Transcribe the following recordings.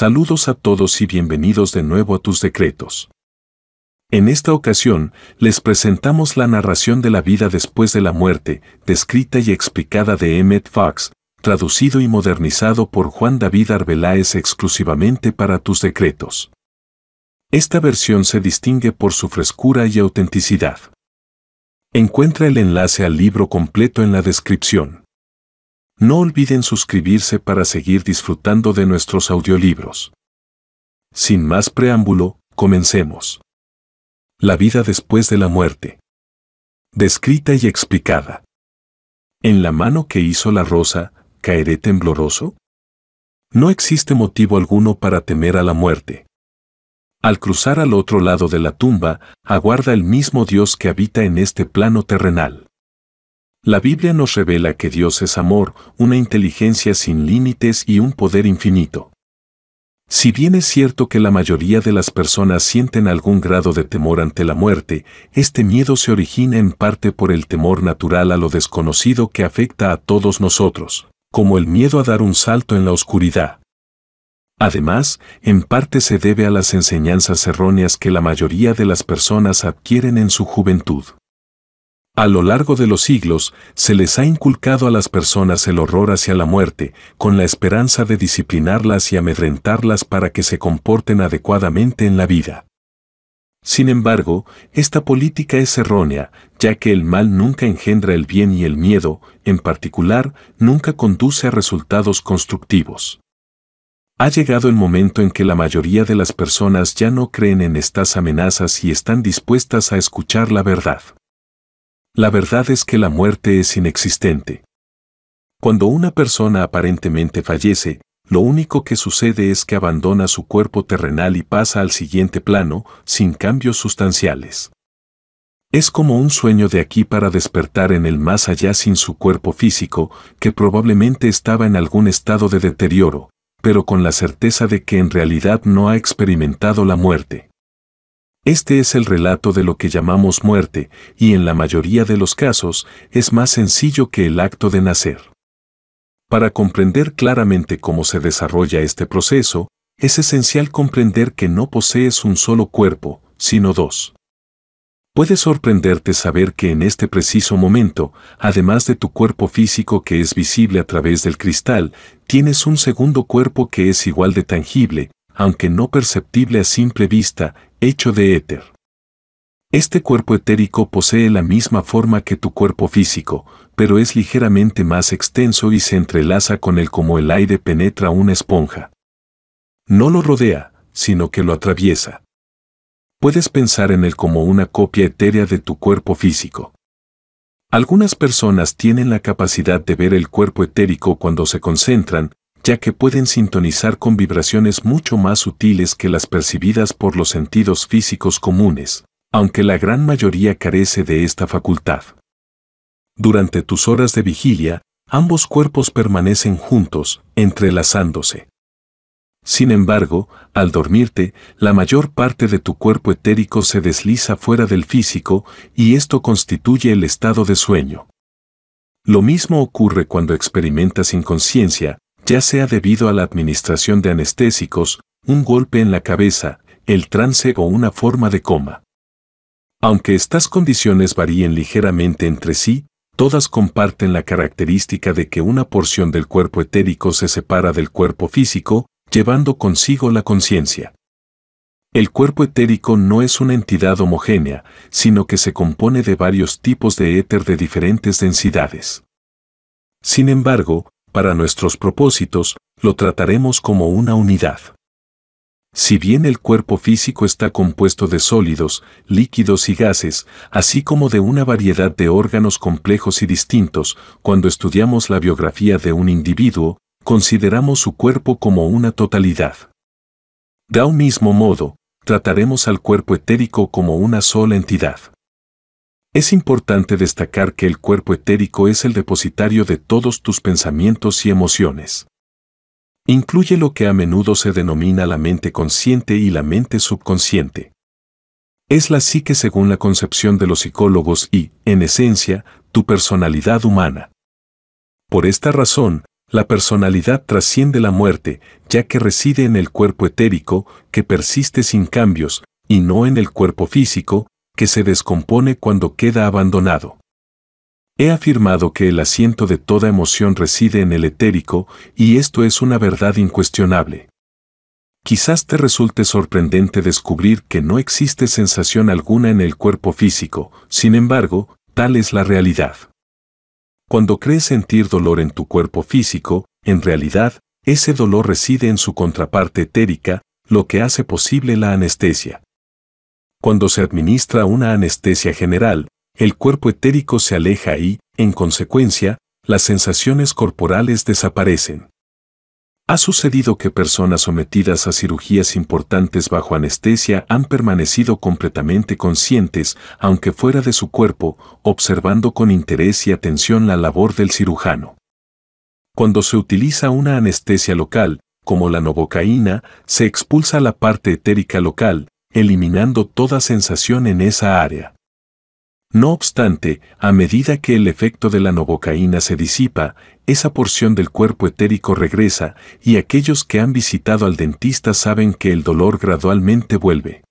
Saludos a todos y bienvenidos de nuevo a tus decretos. En esta ocasión, les presentamos la narración de la vida después de la muerte, descrita y explicada de Emmet Fox, traducido y modernizado por Juan David Arbeláez exclusivamente para tus decretos. Esta versión se distingue por su frescura y autenticidad. Encuentra el enlace al libro completo en la descripción. No olviden suscribirse para seguir disfrutando de nuestros audiolibros. Sin más preámbulo, comencemos. La vida después de la muerte. Descrita y explicada. ¿En la mano que hizo la rosa, caeré tembloroso? No existe motivo alguno para temer a la muerte. Al cruzar al otro lado de la tumba, aguarda el mismo Dios que habita en este plano terrenal. La Biblia nos revela que Dios es amor, una inteligencia sin límites y un poder infinito. Si bien es cierto que la mayoría de las personas sienten algún grado de temor ante la muerte, este miedo se origina en parte por el temor natural a lo desconocido que afecta a todos nosotros, como el miedo a dar un salto en la oscuridad. Además, en parte se debe a las enseñanzas erróneas que la mayoría de las personas adquieren en su juventud. A lo largo de los siglos, se les ha inculcado a las personas el horror hacia la muerte, con la esperanza de disciplinarlas y amedrentarlas para que se comporten adecuadamente en la vida. Sin embargo, esta política es errónea, ya que el mal nunca engendra el bien y el miedo, en particular, nunca conduce a resultados constructivos. Ha llegado el momento en que la mayoría de las personas ya no creen en estas amenazas y están dispuestas a escuchar la verdad. La verdad es que la muerte es inexistente. Cuando una persona aparentemente fallece, lo único que sucede es que abandona su cuerpo terrenal y pasa al siguiente plano, sin cambios sustanciales. Es como un sueño de aquí para despertar en el más allá sin su cuerpo físico, que probablemente estaba en algún estado de deterioro, pero con la certeza de que en realidad no ha experimentado la muerte. Este es el relato de lo que llamamos muerte, y en la mayoría de los casos es más sencillo que el acto de nacer. Para comprender claramente cómo se desarrolla este proceso, es esencial comprender que no posees un solo cuerpo, sino dos. Puede sorprenderte saber que en este preciso momento, además de tu cuerpo físico que es visible a través del cristal, tienes un segundo cuerpo que es igual de tangible, aunque no perceptible a simple vista, hecho de éter. Este cuerpo etérico posee la misma forma que tu cuerpo físico, pero es ligeramente más extenso y se entrelaza con él como el aire penetra una esponja. No lo rodea, sino que lo atraviesa. Puedes pensar en él como una copia etérea de tu cuerpo físico. Algunas personas tienen la capacidad de ver el cuerpo etérico cuando se concentran, ya que pueden sintonizar con vibraciones mucho más sutiles que las percibidas por los sentidos físicos comunes, aunque la gran mayoría carece de esta facultad. Durante tus horas de vigilia, ambos cuerpos permanecen juntos, entrelazándose. Sin embargo, al dormirte, la mayor parte de tu cuerpo etérico se desliza fuera del físico y esto constituye el estado de sueño. Lo mismo ocurre cuando experimentas inconsciencia, ya sea debido a la administración de anestésicos, un golpe en la cabeza, el trance o una forma de coma. Aunque estas condiciones varíen ligeramente entre sí, todas comparten la característica de que una porción del cuerpo etérico se separa del cuerpo físico, llevando consigo la conciencia. El cuerpo etérico no es una entidad homogénea, sino que se compone de varios tipos de éter de diferentes densidades. Sin embargo, para nuestros propósitos, lo trataremos como una unidad. Si bien el cuerpo físico está compuesto de sólidos, líquidos y gases, así como de una variedad de órganos complejos y distintos, cuando estudiamos la biografía de un individuo, consideramos su cuerpo como una totalidad. De un mismo modo, trataremos al cuerpo etérico como una sola entidad. Es importante destacar que el cuerpo etérico es el depositario de todos tus pensamientos y emociones. Incluye lo que a menudo se denomina la mente consciente y la mente subconsciente. Es la psique según la concepción de los psicólogos y, en esencia, tu personalidad humana. Por esta razón, La personalidad trasciende la muerte, ya que reside en el cuerpo etérico, que persiste sin cambios, y no en el cuerpo físico, que se descompone cuando queda abandonado. He afirmado que el asiento de toda emoción reside en el etérico, y esto es una verdad incuestionable. Quizás te resulte sorprendente descubrir que no existe sensación alguna en el cuerpo físico, sin embargo, tal es la realidad. Cuando crees sentir dolor en tu cuerpo físico, en realidad, ese dolor reside en su contraparte etérica, lo que hace posible la anestesia. Cuando se administra una anestesia general, el cuerpo etérico se aleja y, en consecuencia, las sensaciones corporales desaparecen. Ha sucedido que personas sometidas a cirugías importantes bajo anestesia han permanecido completamente conscientes, aunque fuera de su cuerpo, observando con interés y atención la labor del cirujano. Cuando se utiliza una anestesia local, como la novocaína, se expulsa la parte etérica local, eliminando toda sensación en esa área. No obstante, a medida que el efecto de la novocaína se disipa, esa porción del cuerpo etérico regresa y aquellos que han visitado al dentista saben que el dolor gradualmente vuelve.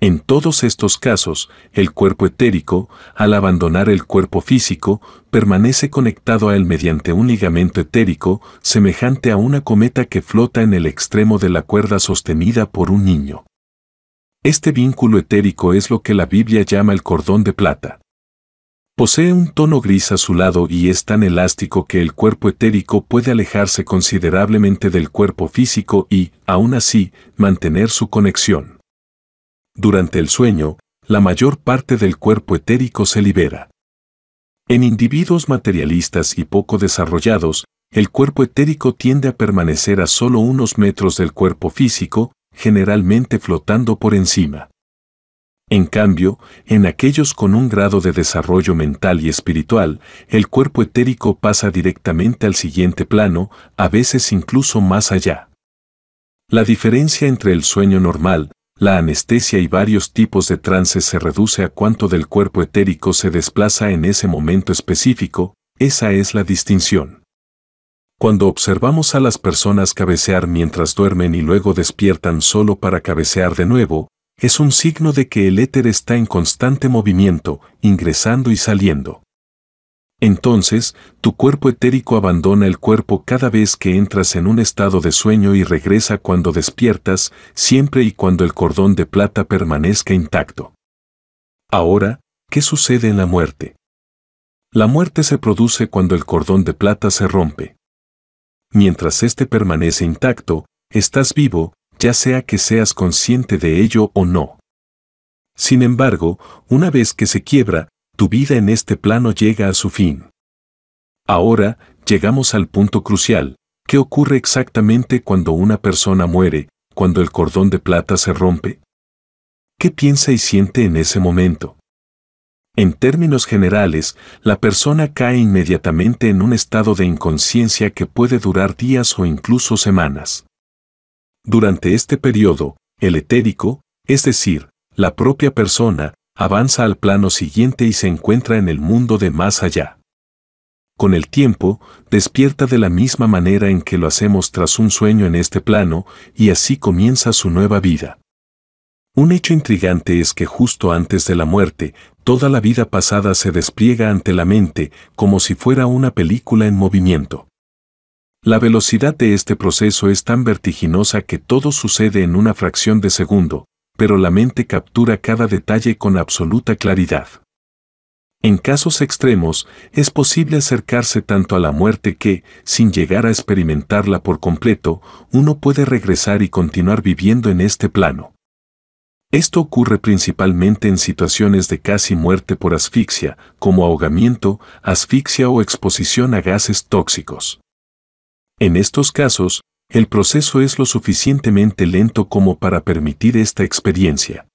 En todos estos casos, el cuerpo etérico, al abandonar el cuerpo físico, permanece conectado a él mediante un ligamento etérico, semejante a una cometa que flota en el extremo de la cuerda sostenida por un niño. Este vínculo etérico es lo que la Biblia llama el cordón de plata. Posee un tono gris azulado y es tan elástico que el cuerpo etérico puede alejarse considerablemente del cuerpo físico y, aún así, mantener su conexión. Durante el sueño, la mayor parte del cuerpo etérico se libera. En individuos materialistas y poco desarrollados, el cuerpo etérico tiende a permanecer a solo unos metros del cuerpo físico, generalmente flotando por encima. En cambio, en aquellos con un grado de desarrollo mental y espiritual, el cuerpo etérico pasa directamente al siguiente plano, a veces incluso más allá. La diferencia entre el sueño normal, la anestesia y varios tipos de trances se reduce a cuánto del cuerpo etérico se desplaza en ese momento específico, esa es la distinción. Cuando observamos a las personas cabecear mientras duermen y luego despiertan solo para cabecear de nuevo, es un signo de que el éter está en constante movimiento, ingresando y saliendo. Entonces, tu cuerpo etérico abandona el cuerpo cada vez que entras en un estado de sueño y regresa cuando despiertas, siempre y cuando el cordón de plata permanezca intacto. Ahora, ¿qué sucede en la muerte? La muerte se produce cuando el cordón de plata se rompe mientras éste permanece intacto, estás vivo, ya sea que seas consciente de ello o no. Sin embargo, una vez que se quiebra, tu vida en este plano llega a su fin. Ahora, llegamos al punto crucial, ¿qué ocurre exactamente cuando una persona muere, cuando el cordón de plata se rompe? ¿Qué piensa y siente en ese momento? En términos generales, la persona cae inmediatamente en un estado de inconsciencia que puede durar días o incluso semanas. Durante este periodo, el etérico, es decir, la propia persona, avanza al plano siguiente y se encuentra en el mundo de más allá. Con el tiempo, despierta de la misma manera en que lo hacemos tras un sueño en este plano, y así comienza su nueva vida. Un hecho intrigante es que justo antes de la muerte, toda la vida pasada se despliega ante la mente como si fuera una película en movimiento. La velocidad de este proceso es tan vertiginosa que todo sucede en una fracción de segundo, pero la mente captura cada detalle con absoluta claridad. En casos extremos, es posible acercarse tanto a la muerte que, sin llegar a experimentarla por completo, uno puede regresar y continuar viviendo en este plano. Esto ocurre principalmente en situaciones de casi muerte por asfixia, como ahogamiento, asfixia o exposición a gases tóxicos. En estos casos, el proceso es lo suficientemente lento como para permitir esta experiencia.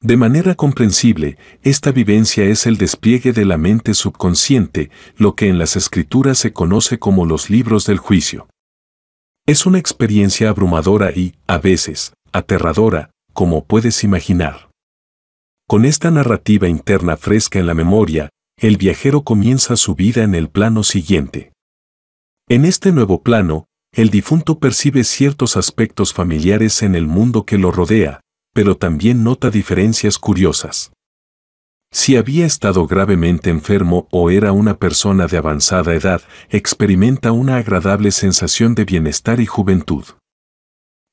De manera comprensible, esta vivencia es el despliegue de la mente subconsciente, lo que en las escrituras se conoce como los libros del juicio. Es una experiencia abrumadora y, a veces, aterradora, como puedes imaginar. Con esta narrativa interna fresca en la memoria, el viajero comienza su vida en el plano siguiente. En este nuevo plano, el difunto percibe ciertos aspectos familiares en el mundo que lo rodea, pero también nota diferencias curiosas. Si había estado gravemente enfermo o era una persona de avanzada edad, experimenta una agradable sensación de bienestar y juventud.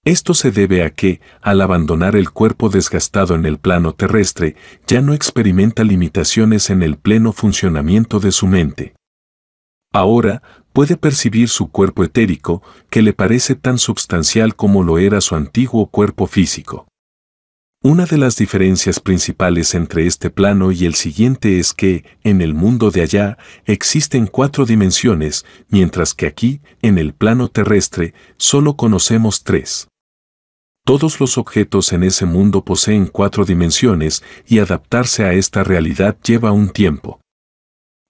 Esto se debe a que, al abandonar el cuerpo desgastado en el plano terrestre, ya no experimenta limitaciones en el pleno funcionamiento de su mente. Ahora, puede percibir su cuerpo etérico, que le parece tan substancial como lo era su antiguo cuerpo físico. Una de las diferencias principales entre este plano y el siguiente es que, en el mundo de allá, existen cuatro dimensiones, mientras que aquí, en el plano terrestre, solo conocemos tres. Todos los objetos en ese mundo poseen cuatro dimensiones y adaptarse a esta realidad lleva un tiempo.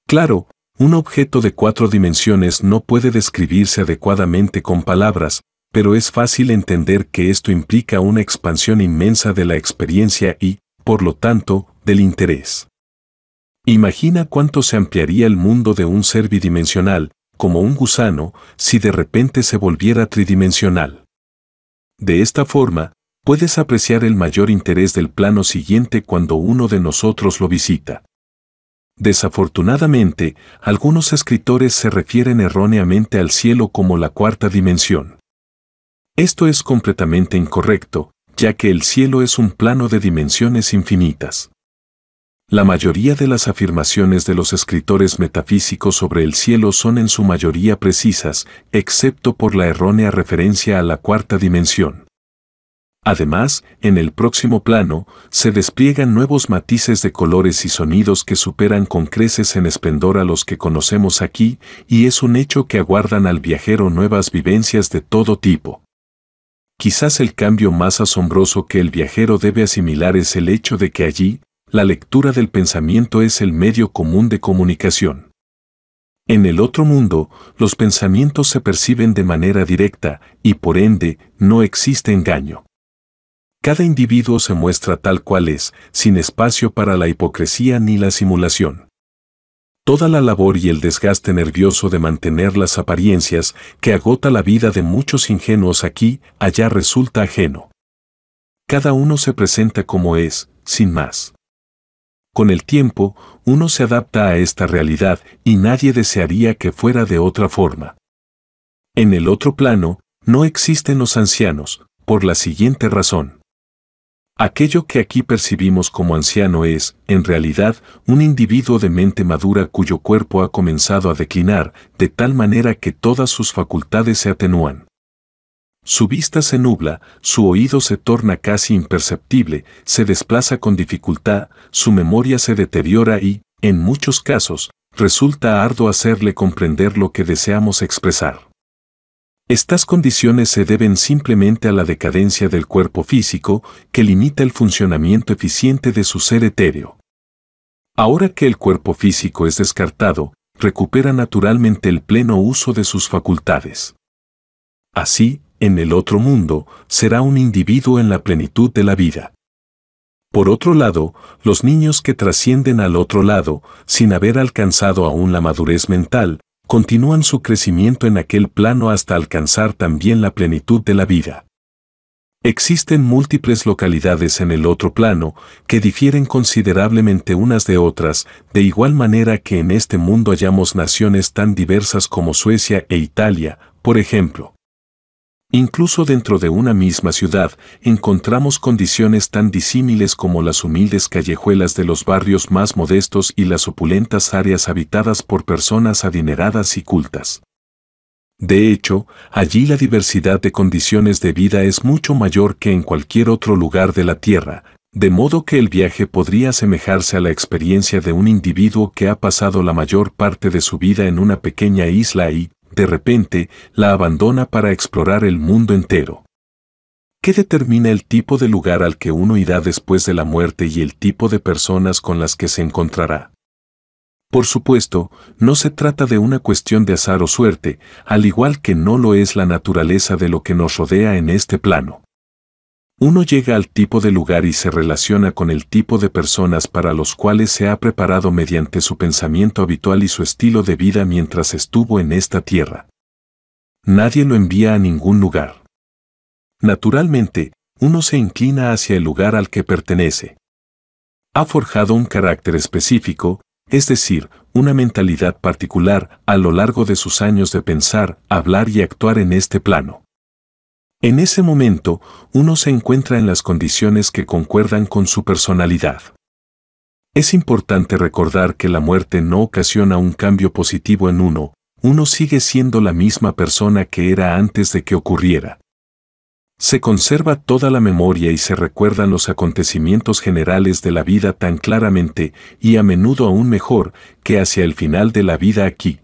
Claro, un objeto de cuatro dimensiones no puede describirse adecuadamente con palabras, pero es fácil entender que esto implica una expansión inmensa de la experiencia y, por lo tanto, del interés. Imagina cuánto se ampliaría el mundo de un ser bidimensional, como un gusano, si de repente se volviera tridimensional. De esta forma, puedes apreciar el mayor interés del plano siguiente cuando uno de nosotros lo visita. Desafortunadamente, algunos escritores se refieren erróneamente al cielo como la cuarta dimensión. Esto es completamente incorrecto, ya que el cielo es un plano de dimensiones infinitas. La mayoría de las afirmaciones de los escritores metafísicos sobre el cielo son en su mayoría precisas, excepto por la errónea referencia a la cuarta dimensión. Además, en el próximo plano, se despliegan nuevos matices de colores y sonidos que superan con creces en esplendor a los que conocemos aquí, y es un hecho que aguardan al viajero nuevas vivencias de todo tipo. Quizás el cambio más asombroso que el viajero debe asimilar es el hecho de que allí, la lectura del pensamiento es el medio común de comunicación. En el otro mundo, los pensamientos se perciben de manera directa y por ende no existe engaño. Cada individuo se muestra tal cual es, sin espacio para la hipocresía ni la simulación. Toda la labor y el desgaste nervioso de mantener las apariencias que agota la vida de muchos ingenuos aquí, allá resulta ajeno. Cada uno se presenta como es, sin más. Con el tiempo, uno se adapta a esta realidad y nadie desearía que fuera de otra forma. En el otro plano, no existen los ancianos, por la siguiente razón. Aquello que aquí percibimos como anciano es, en realidad, un individuo de mente madura cuyo cuerpo ha comenzado a declinar, de tal manera que todas sus facultades se atenúan. Su vista se nubla, su oído se torna casi imperceptible, se desplaza con dificultad, su memoria se deteriora y, en muchos casos, resulta arduo hacerle comprender lo que deseamos expresar. Estas condiciones se deben simplemente a la decadencia del cuerpo físico que limita el funcionamiento eficiente de su ser etéreo. Ahora que el cuerpo físico es descartado, recupera naturalmente el pleno uso de sus facultades. Así, en el otro mundo, será un individuo en la plenitud de la vida. Por otro lado, los niños que trascienden al otro lado, sin haber alcanzado aún la madurez mental, continúan su crecimiento en aquel plano hasta alcanzar también la plenitud de la vida. Existen múltiples localidades en el otro plano que difieren considerablemente unas de otras, de igual manera que en este mundo hallamos naciones tan diversas como Suecia e Italia, por ejemplo. Incluso dentro de una misma ciudad encontramos condiciones tan disímiles como las humildes callejuelas de los barrios más modestos y las opulentas áreas habitadas por personas adineradas y cultas. De hecho, allí la diversidad de condiciones de vida es mucho mayor que en cualquier otro lugar de la Tierra, de modo que el viaje podría asemejarse a la experiencia de un individuo que ha pasado la mayor parte de su vida en una pequeña isla y, de repente, la abandona para explorar el mundo entero. ¿Qué determina el tipo de lugar al que uno irá después de la muerte y el tipo de personas con las que se encontrará? Por supuesto, no se trata de una cuestión de azar o suerte, al igual que no lo es la naturaleza de lo que nos rodea en este plano. Uno llega al tipo de lugar y se relaciona con el tipo de personas para los cuales se ha preparado mediante su pensamiento habitual y su estilo de vida mientras estuvo en esta tierra. nadie lo envía a ningún lugar. Naturalmente, uno se inclina hacia el lugar al que pertenece. Ha forjado un carácter específico, es decir, una mentalidad particular a lo largo de sus años de pensar, hablar y actuar en este plano. En ese momento, uno se encuentra en las condiciones que concuerdan con su personalidad. Es importante recordar que la muerte no ocasiona un cambio positivo en uno, uno sigue siendo la misma persona que era antes de que ocurriera. Se conserva toda la memoria y se recuerdan los acontecimientos generales de la vida tan claramente y a menudo aún mejor que hacia el final de la vida aquí.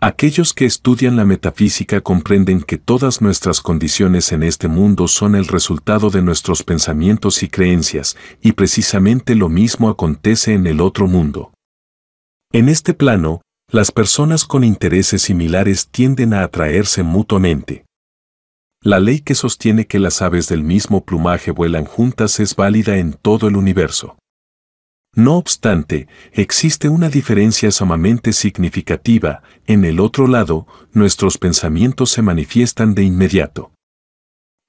Aquellos que estudian la metafísica comprenden que todas nuestras condiciones en este mundo son el resultado de nuestros pensamientos y creencias, y precisamente lo mismo acontece en el otro mundo. En este plano, las personas con intereses similares tienden a atraerse mutuamente. La ley que sostiene que las aves del mismo plumaje vuelan juntas es válida en todo el universo. No obstante, existe una diferencia sumamente significativa, en el otro lado, nuestros pensamientos se manifiestan de inmediato.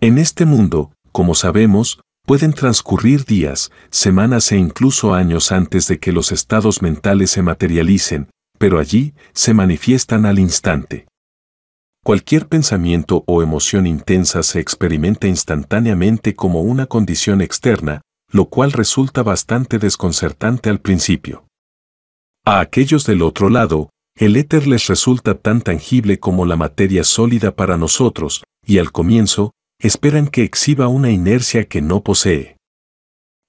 En este mundo, como sabemos, pueden transcurrir días, semanas e incluso años antes de que los estados mentales se materialicen, pero allí se manifiestan al instante. Cualquier pensamiento o emoción intensa se experimenta instantáneamente como una condición externa, lo cual resulta bastante desconcertante al principio. A aquellos del otro lado, el éter les resulta tan tangible como la materia sólida para nosotros, y al comienzo, esperan que exhiba una inercia que no posee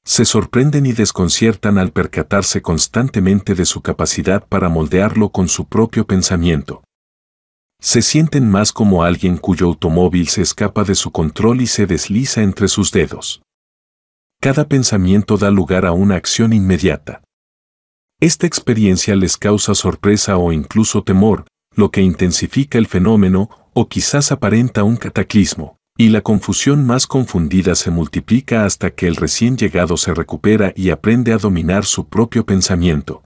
se sorprenden y desconciertan al percatarse constantemente de su capacidad para moldearlo con su propio pensamiento. Se sienten más como alguien cuyo automóvil se escapa de su control y se desliza entre sus dedos. Cada pensamiento da lugar a una acción inmediata. Esta experiencia les causa sorpresa o incluso temor, lo que intensifica el fenómeno o quizás aparenta un cataclismo y la confusión más confundida se multiplica hasta que el recién llegado se recupera y aprende a dominar su propio pensamiento.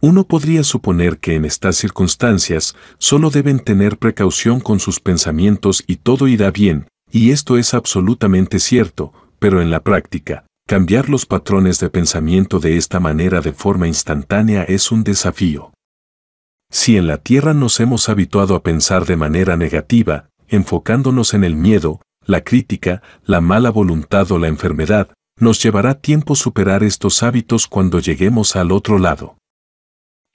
Uno podría suponer que en estas circunstancias solo deben tener precaución con sus pensamientos y todo irá bien, y esto es absolutamente cierto, pero en la práctica, cambiar los patrones de pensamiento de esta manera de forma instantánea es un desafío. Si en la Tierra nos hemos habituado a pensar de manera negativa, enfocándonos en el miedo, la crítica, la mala voluntad o la enfermedad, nos llevará tiempo superar estos hábitos cuando lleguemos al otro lado.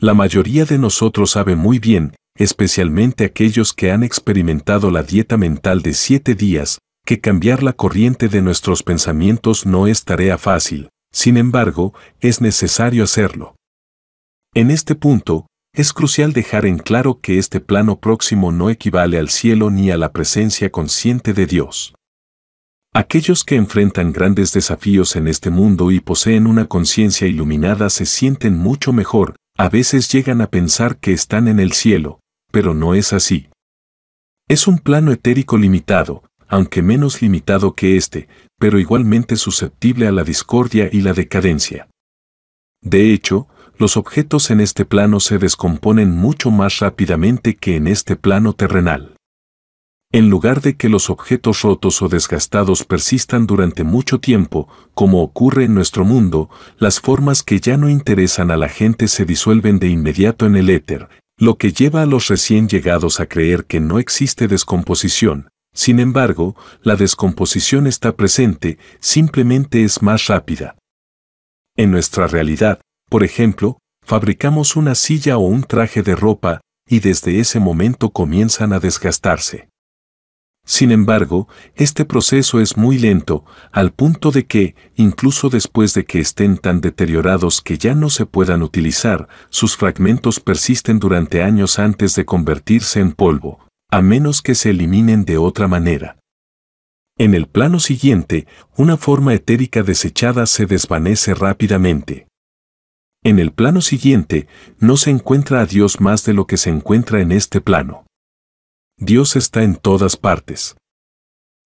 La mayoría de nosotros sabe muy bien, especialmente aquellos que han experimentado la dieta mental de siete días, que cambiar la corriente de nuestros pensamientos no es tarea fácil, sin embargo, es necesario hacerlo. En este punto, es crucial dejar en claro que este plano próximo no equivale al cielo ni a la presencia consciente de Dios. Aquellos que enfrentan grandes desafíos en este mundo y poseen una conciencia iluminada se sienten mucho mejor, a veces llegan a pensar que están en el cielo, pero no es así. Es un plano etérico limitado, aunque menos limitado que este, pero igualmente susceptible a la discordia y la decadencia. De hecho, los objetos en este plano se descomponen mucho más rápidamente que en este plano terrenal. En lugar de que los objetos rotos o desgastados persistan durante mucho tiempo, como ocurre en nuestro mundo, las formas que ya no interesan a la gente se disuelven de inmediato en el éter, lo que lleva a los recién llegados a creer que no existe descomposición. Sin embargo, la descomposición está presente, simplemente es más rápida. En nuestra realidad, por ejemplo, fabricamos una silla o un traje de ropa y desde ese momento comienzan a desgastarse. Sin embargo, este proceso es muy lento, al punto de que, incluso después de que estén tan deteriorados que ya no se puedan utilizar, sus fragmentos persisten durante años antes de convertirse en polvo, a menos que se eliminen de otra manera. En el plano siguiente, una forma etérica desechada se desvanece rápidamente. En el plano siguiente, no se encuentra a Dios más de lo que se encuentra en este plano. Dios está en todas partes.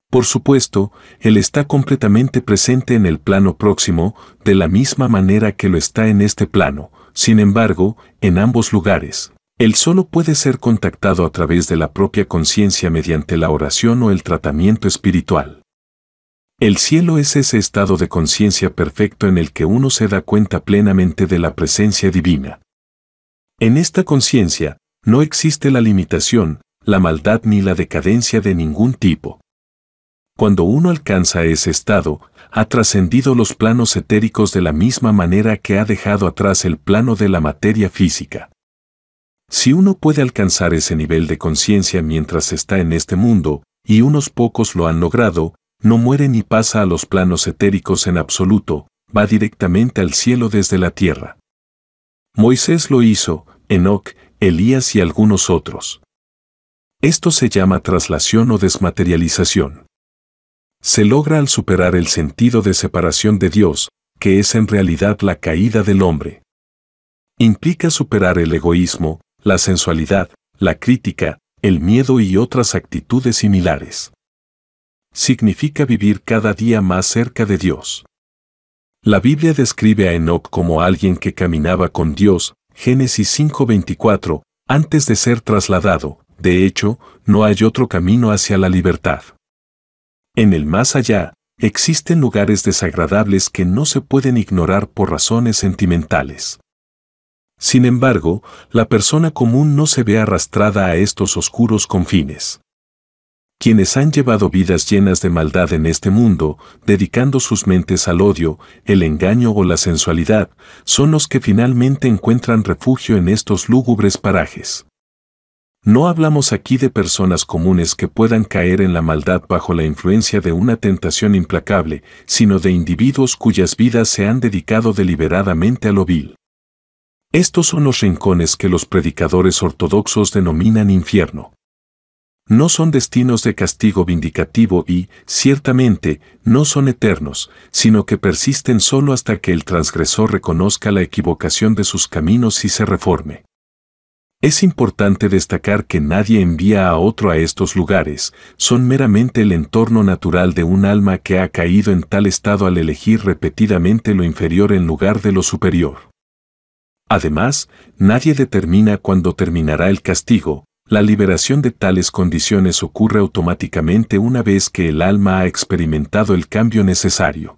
Por supuesto, Él está completamente presente en el plano próximo, de la misma manera que lo está en este plano, sin embargo, en ambos lugares, Él solo puede ser contactado a través de la propia conciencia mediante la oración o el tratamiento espiritual. El cielo es ese estado de conciencia perfecto en el que uno se da cuenta plenamente de la presencia divina. En esta conciencia, no existe la limitación, la maldad ni la decadencia de ningún tipo. Cuando uno alcanza ese estado, ha trascendido los planos etéricos de la misma manera que ha dejado atrás el plano de la materia física. Si uno puede alcanzar ese nivel de conciencia mientras está en este mundo, y unos pocos lo han logrado, no muere ni pasa a los planos etéricos en absoluto, va directamente al cielo desde la tierra. Moisés lo hizo, Enoch, Elías y algunos otros. Esto se llama traslación o desmaterialización. Se logra al superar el sentido de separación de Dios, que es en realidad la caída del hombre. Implica superar el egoísmo, la sensualidad, la crítica, el miedo y otras actitudes similares. Significa vivir cada día más cerca de Dios. La Biblia describe a Enoch como alguien que caminaba con Dios, Génesis 5:24, antes de ser trasladado, de hecho, no hay otro camino hacia la libertad. En el más allá, existen lugares desagradables que no se pueden ignorar por razones sentimentales. Sin embargo, la persona común no se ve arrastrada a estos oscuros confines. Quienes han llevado vidas llenas de maldad en este mundo, dedicando sus mentes al odio, el engaño o la sensualidad, son los que finalmente encuentran refugio en estos lúgubres parajes. No hablamos aquí de personas comunes que puedan caer en la maldad bajo la influencia de una tentación implacable, sino de individuos cuyas vidas se han dedicado deliberadamente a lo vil. Estos son los rincones que los predicadores ortodoxos denominan infierno. No son destinos de castigo vindicativo y, ciertamente, no son eternos, sino que persisten solo hasta que el transgresor reconozca la equivocación de sus caminos y se reforme. Es importante destacar que nadie envía a otro a estos lugares, son meramente el entorno natural de un alma que ha caído en tal estado al elegir repetidamente lo inferior en lugar de lo superior. Además, nadie determina cuándo terminará el castigo, la liberación de tales condiciones ocurre automáticamente una vez que el alma ha experimentado el cambio necesario.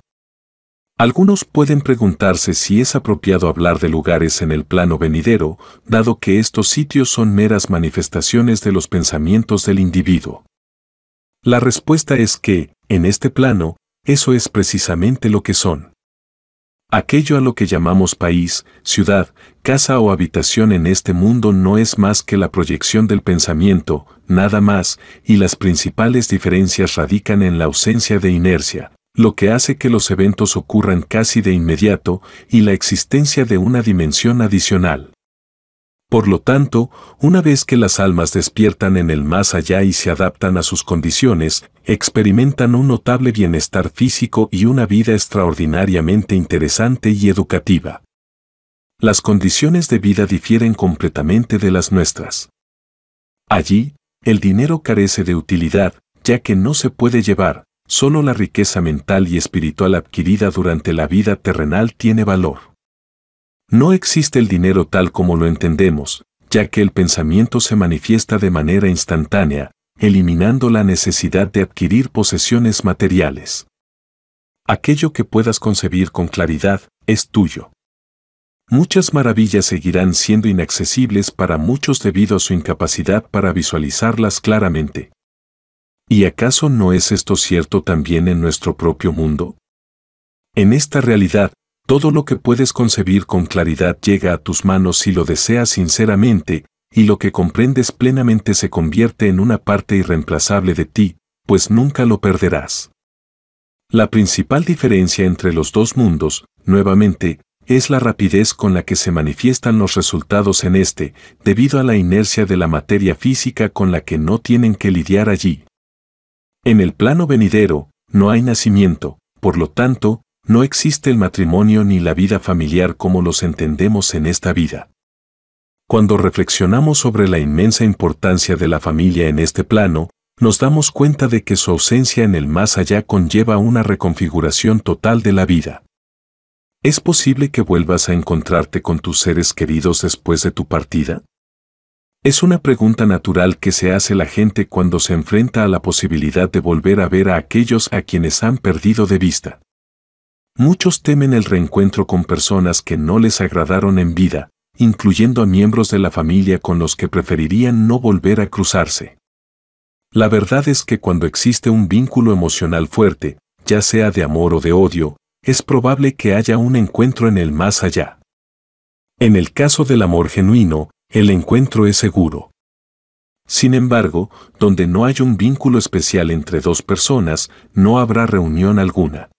Algunos pueden preguntarse si es apropiado hablar de lugares en el plano venidero, dado que estos sitios son meras manifestaciones de los pensamientos del individuo. La respuesta es que, en este plano, eso es precisamente lo que son. Aquello a lo que llamamos país, ciudad, casa o habitación en este mundo no es más que la proyección del pensamiento, nada más, y las principales diferencias radican en la ausencia de inercia, lo que hace que los eventos ocurran casi de inmediato y la existencia de una dimensión adicional. Por lo tanto, una vez que las almas despiertan en el más allá y se adaptan a sus condiciones, experimentan un notable bienestar físico y una vida extraordinariamente interesante y educativa. Las condiciones de vida difieren completamente de las nuestras. Allí, el dinero carece de utilidad, ya que no se puede llevar, Solo la riqueza mental y espiritual adquirida durante la vida terrenal tiene valor. No existe el dinero tal como lo entendemos, ya que el pensamiento se manifiesta de manera instantánea, eliminando la necesidad de adquirir posesiones materiales. Aquello que puedas concebir con claridad es tuyo. Muchas maravillas seguirán siendo inaccesibles para muchos debido a su incapacidad para visualizarlas claramente. ¿Y acaso no es esto cierto también en nuestro propio mundo? En esta realidad, todo lo que puedes concebir con claridad llega a tus manos si lo deseas sinceramente, y lo que comprendes plenamente se convierte en una parte irreemplazable de ti, pues nunca lo perderás. La principal diferencia entre los dos mundos, nuevamente, es la rapidez con la que se manifiestan los resultados en este, debido a la inercia de la materia física con la que no tienen que lidiar allí. En el plano venidero, no hay nacimiento, por lo tanto, no existe el matrimonio ni la vida familiar como los entendemos en esta vida. Cuando reflexionamos sobre la inmensa importancia de la familia en este plano, nos damos cuenta de que su ausencia en el más allá conlleva una reconfiguración total de la vida. ¿Es posible que vuelvas a encontrarte con tus seres queridos después de tu partida? Es una pregunta natural que se hace la gente cuando se enfrenta a la posibilidad de volver a ver a aquellos a quienes han perdido de vista. Muchos temen el reencuentro con personas que no les agradaron en vida, incluyendo a miembros de la familia con los que preferirían no volver a cruzarse. La verdad es que cuando existe un vínculo emocional fuerte, ya sea de amor o de odio, es probable que haya un encuentro en el más allá. En el caso del amor genuino, el encuentro es seguro. Sin embargo, donde no hay un vínculo especial entre dos personas, no habrá reunión alguna.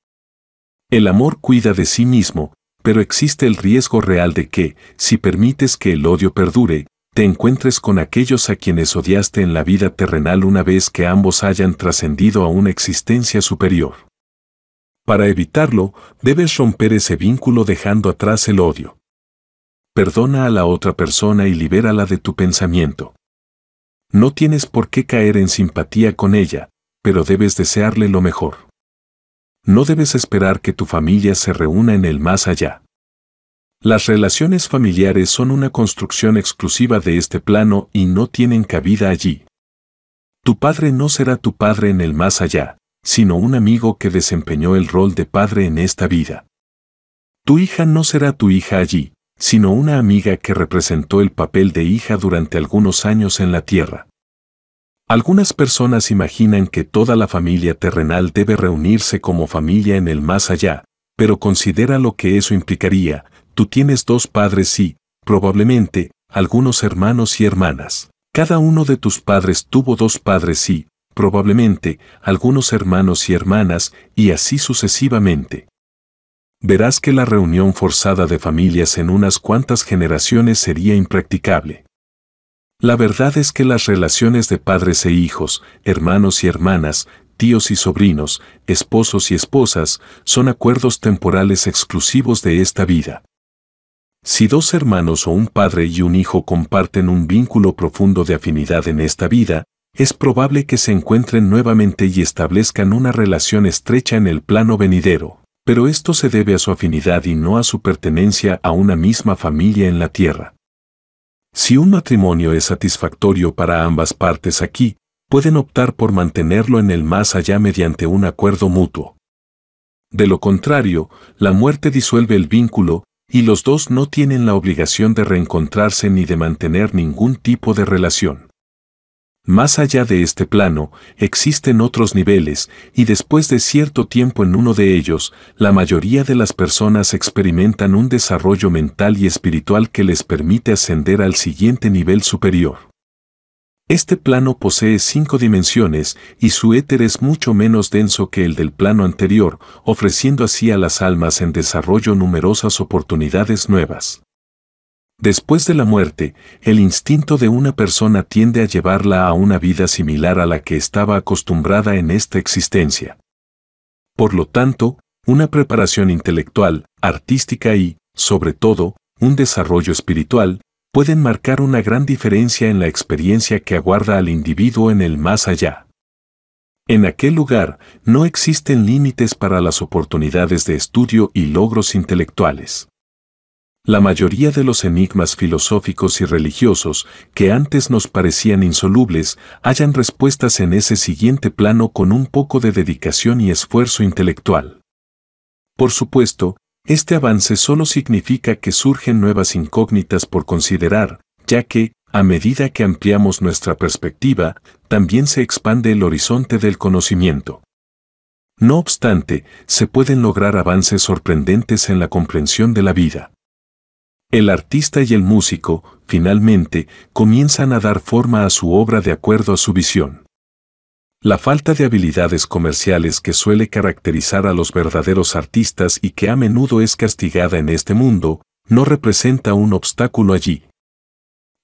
El amor cuida de sí mismo, pero existe el riesgo real de que, si permites que el odio perdure, te encuentres con aquellos a quienes odiaste en la vida terrenal una vez que ambos hayan trascendido a una existencia superior. Para evitarlo, debes romper ese vínculo dejando atrás el odio perdona a la otra persona y libérala de tu pensamiento. No tienes por qué caer en simpatía con ella, pero debes desearle lo mejor. No debes esperar que tu familia se reúna en el más allá. Las relaciones familiares son una construcción exclusiva de este plano y no tienen cabida allí. Tu padre no será tu padre en el más allá, sino un amigo que desempeñó el rol de padre en esta vida. Tu hija no será tu hija allí, sino una amiga que representó el papel de hija durante algunos años en la tierra. Algunas personas imaginan que toda la familia terrenal debe reunirse como familia en el más allá, pero considera lo que eso implicaría, tú tienes dos padres y, probablemente, algunos hermanos y hermanas. Cada uno de tus padres tuvo dos padres y, probablemente, algunos hermanos y hermanas, y así sucesivamente verás que la reunión forzada de familias en unas cuantas generaciones sería impracticable. La verdad es que las relaciones de padres e hijos, hermanos y hermanas, tíos y sobrinos, esposos y esposas, son acuerdos temporales exclusivos de esta vida. Si dos hermanos o un padre y un hijo comparten un vínculo profundo de afinidad en esta vida, es probable que se encuentren nuevamente y establezcan una relación estrecha en el plano venidero pero esto se debe a su afinidad y no a su pertenencia a una misma familia en la tierra. Si un matrimonio es satisfactorio para ambas partes aquí, pueden optar por mantenerlo en el más allá mediante un acuerdo mutuo. De lo contrario, la muerte disuelve el vínculo, y los dos no tienen la obligación de reencontrarse ni de mantener ningún tipo de relación. Más allá de este plano, existen otros niveles, y después de cierto tiempo en uno de ellos, la mayoría de las personas experimentan un desarrollo mental y espiritual que les permite ascender al siguiente nivel superior. Este plano posee cinco dimensiones y su éter es mucho menos denso que el del plano anterior, ofreciendo así a las almas en desarrollo numerosas oportunidades nuevas. Después de la muerte, el instinto de una persona tiende a llevarla a una vida similar a la que estaba acostumbrada en esta existencia. Por lo tanto, una preparación intelectual, artística y, sobre todo, un desarrollo espiritual, pueden marcar una gran diferencia en la experiencia que aguarda al individuo en el más allá. En aquel lugar no existen límites para las oportunidades de estudio y logros intelectuales. La mayoría de los enigmas filosóficos y religiosos que antes nos parecían insolubles hallan respuestas en ese siguiente plano con un poco de dedicación y esfuerzo intelectual. Por supuesto, este avance solo significa que surgen nuevas incógnitas por considerar, ya que, a medida que ampliamos nuestra perspectiva, también se expande el horizonte del conocimiento. No obstante, se pueden lograr avances sorprendentes en la comprensión de la vida. El artista y el músico, finalmente, comienzan a dar forma a su obra de acuerdo a su visión. La falta de habilidades comerciales que suele caracterizar a los verdaderos artistas y que a menudo es castigada en este mundo, no representa un obstáculo allí.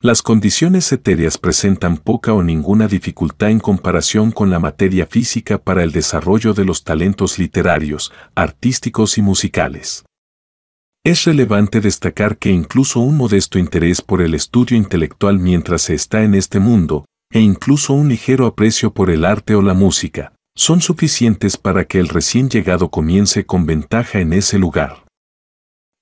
Las condiciones etéreas presentan poca o ninguna dificultad en comparación con la materia física para el desarrollo de los talentos literarios, artísticos y musicales. Es relevante destacar que incluso un modesto interés por el estudio intelectual mientras se está en este mundo, e incluso un ligero aprecio por el arte o la música, son suficientes para que el recién llegado comience con ventaja en ese lugar.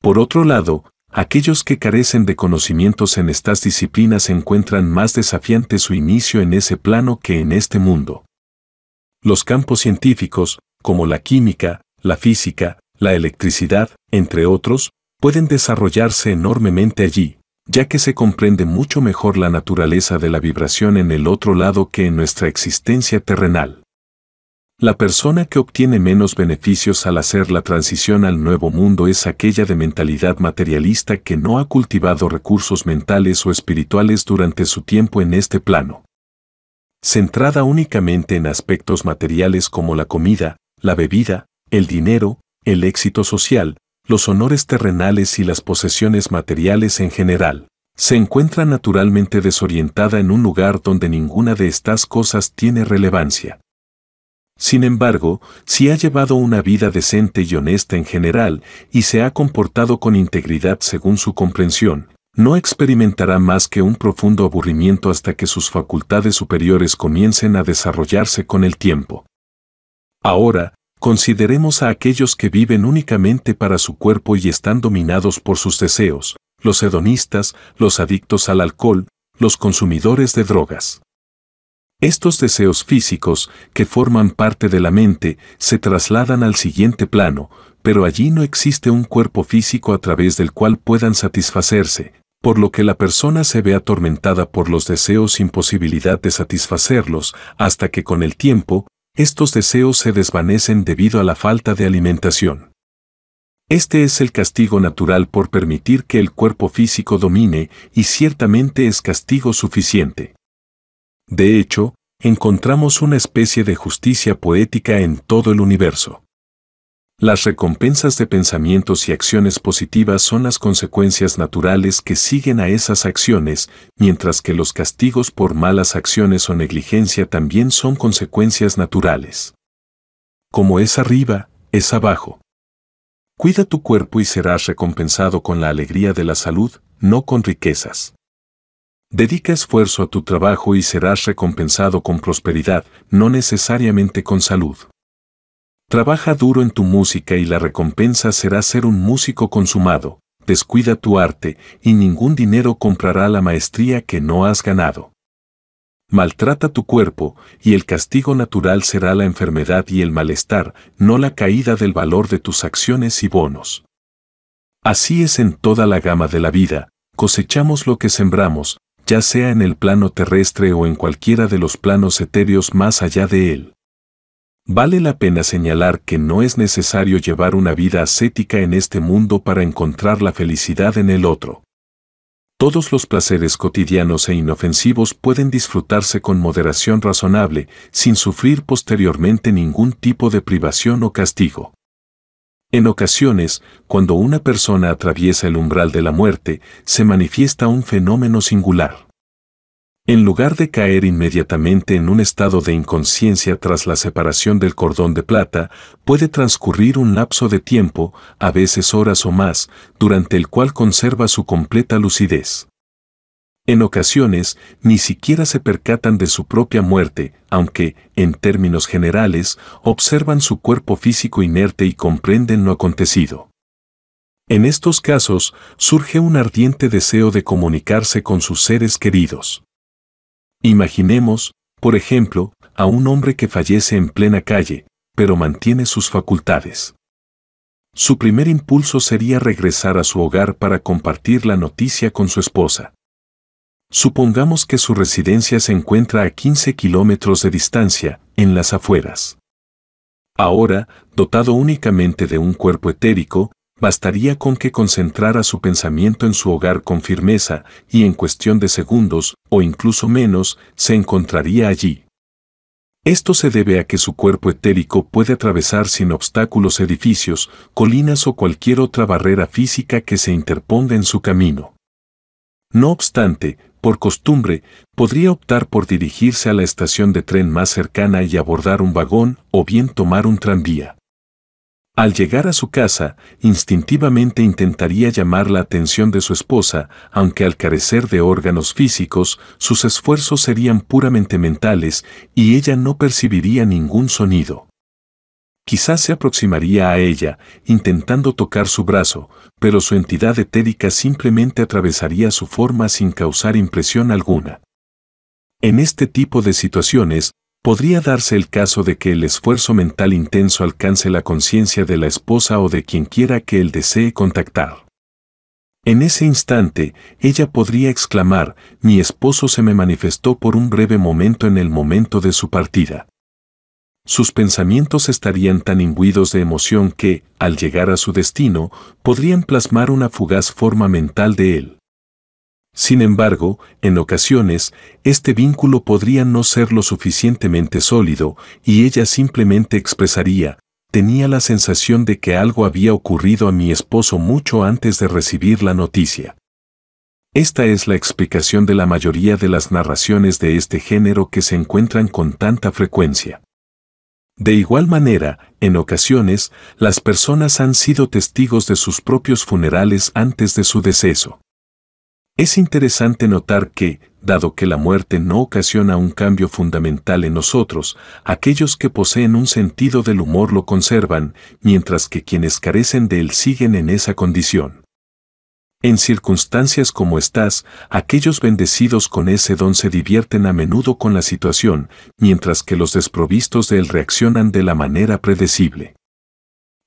Por otro lado, aquellos que carecen de conocimientos en estas disciplinas encuentran más desafiante su inicio en ese plano que en este mundo. Los campos científicos, como la química, la física, la electricidad, entre otros, pueden desarrollarse enormemente allí, ya que se comprende mucho mejor la naturaleza de la vibración en el otro lado que en nuestra existencia terrenal. La persona que obtiene menos beneficios al hacer la transición al nuevo mundo es aquella de mentalidad materialista que no ha cultivado recursos mentales o espirituales durante su tiempo en este plano. Centrada únicamente en aspectos materiales como la comida, la bebida, el dinero, el éxito social, los honores terrenales y las posesiones materiales en general, se encuentra naturalmente desorientada en un lugar donde ninguna de estas cosas tiene relevancia. Sin embargo, si ha llevado una vida decente y honesta en general y se ha comportado con integridad según su comprensión, no experimentará más que un profundo aburrimiento hasta que sus facultades superiores comiencen a desarrollarse con el tiempo. Ahora, Consideremos a aquellos que viven únicamente para su cuerpo y están dominados por sus deseos, los hedonistas, los adictos al alcohol, los consumidores de drogas. Estos deseos físicos, que forman parte de la mente, se trasladan al siguiente plano, pero allí no existe un cuerpo físico a través del cual puedan satisfacerse, por lo que la persona se ve atormentada por los deseos sin posibilidad de satisfacerlos, hasta que con el tiempo, estos deseos se desvanecen debido a la falta de alimentación. Este es el castigo natural por permitir que el cuerpo físico domine y ciertamente es castigo suficiente. De hecho, encontramos una especie de justicia poética en todo el universo. Las recompensas de pensamientos y acciones positivas son las consecuencias naturales que siguen a esas acciones, mientras que los castigos por malas acciones o negligencia también son consecuencias naturales. Como es arriba, es abajo. Cuida tu cuerpo y serás recompensado con la alegría de la salud, no con riquezas. Dedica esfuerzo a tu trabajo y serás recompensado con prosperidad, no necesariamente con salud. Trabaja duro en tu música y la recompensa será ser un músico consumado. Descuida tu arte y ningún dinero comprará la maestría que no has ganado. Maltrata tu cuerpo y el castigo natural será la enfermedad y el malestar, no la caída del valor de tus acciones y bonos. Así es en toda la gama de la vida, cosechamos lo que sembramos, ya sea en el plano terrestre o en cualquiera de los planos etéreos más allá de él. Vale la pena señalar que no es necesario llevar una vida ascética en este mundo para encontrar la felicidad en el otro. Todos los placeres cotidianos e inofensivos pueden disfrutarse con moderación razonable, sin sufrir posteriormente ningún tipo de privación o castigo. En ocasiones, cuando una persona atraviesa el umbral de la muerte, se manifiesta un fenómeno singular. En lugar de caer inmediatamente en un estado de inconsciencia tras la separación del cordón de plata, puede transcurrir un lapso de tiempo, a veces horas o más, durante el cual conserva su completa lucidez. En ocasiones, ni siquiera se percatan de su propia muerte, aunque, en términos generales, observan su cuerpo físico inerte y comprenden lo acontecido. En estos casos, surge un ardiente deseo de comunicarse con sus seres queridos. Imaginemos, por ejemplo, a un hombre que fallece en plena calle, pero mantiene sus facultades. Su primer impulso sería regresar a su hogar para compartir la noticia con su esposa. Supongamos que su residencia se encuentra a 15 kilómetros de distancia, en las afueras. Ahora, dotado únicamente de un cuerpo etérico, Bastaría con que concentrara su pensamiento en su hogar con firmeza y en cuestión de segundos, o incluso menos, se encontraría allí. Esto se debe a que su cuerpo etérico puede atravesar sin obstáculos edificios, colinas o cualquier otra barrera física que se interponga en su camino. No obstante, por costumbre, podría optar por dirigirse a la estación de tren más cercana y abordar un vagón o bien tomar un tranvía. Al llegar a su casa, instintivamente intentaría llamar la atención de su esposa, aunque al carecer de órganos físicos, sus esfuerzos serían puramente mentales y ella no percibiría ningún sonido. Quizás se aproximaría a ella, intentando tocar su brazo, pero su entidad etérica simplemente atravesaría su forma sin causar impresión alguna. En este tipo de situaciones, podría darse el caso de que el esfuerzo mental intenso alcance la conciencia de la esposa o de quien quiera que él desee contactar. En ese instante, ella podría exclamar, mi esposo se me manifestó por un breve momento en el momento de su partida. Sus pensamientos estarían tan imbuidos de emoción que, al llegar a su destino, podrían plasmar una fugaz forma mental de él. Sin embargo, en ocasiones, este vínculo podría no ser lo suficientemente sólido y ella simplemente expresaría, tenía la sensación de que algo había ocurrido a mi esposo mucho antes de recibir la noticia. Esta es la explicación de la mayoría de las narraciones de este género que se encuentran con tanta frecuencia. De igual manera, en ocasiones, las personas han sido testigos de sus propios funerales antes de su deceso. Es interesante notar que, dado que la muerte no ocasiona un cambio fundamental en nosotros, aquellos que poseen un sentido del humor lo conservan, mientras que quienes carecen de él siguen en esa condición. En circunstancias como estas, aquellos bendecidos con ese don se divierten a menudo con la situación, mientras que los desprovistos de él reaccionan de la manera predecible.